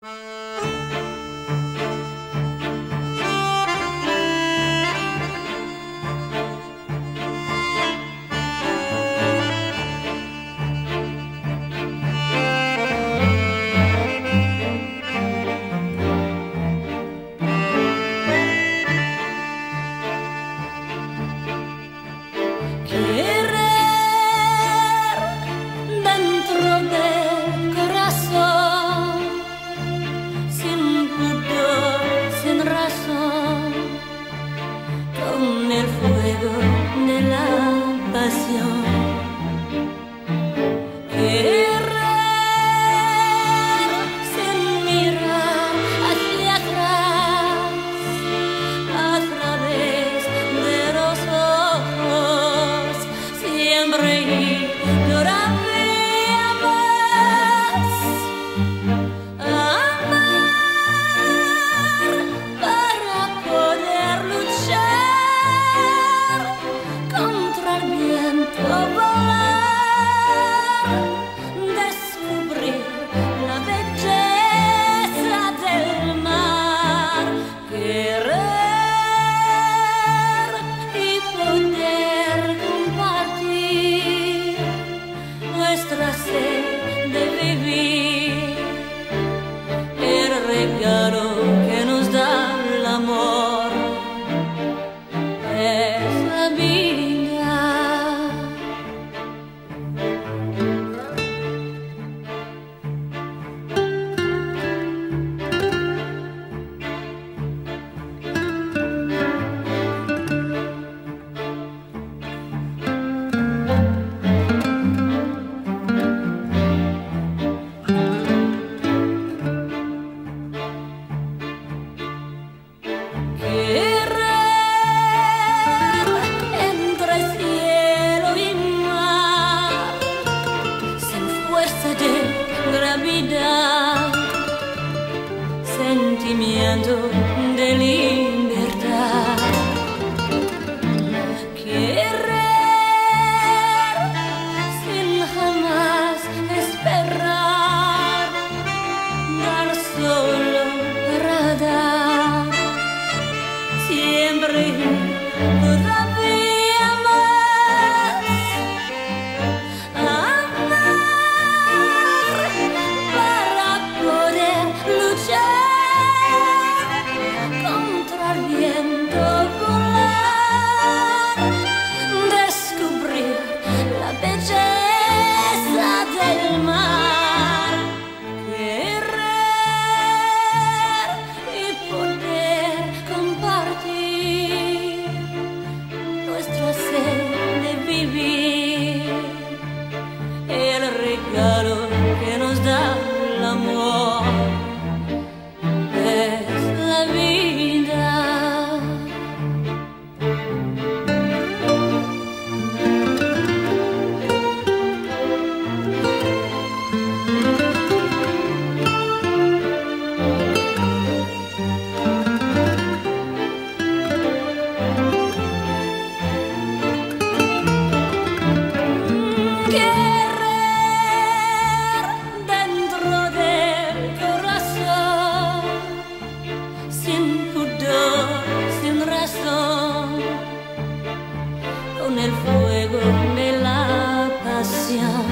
Música el regalo soñando de libertad. Querer sin jamás esperar, dar solo para dar, siempre, todavía. con el fuego de la pasión.